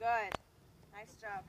Good. Nice job.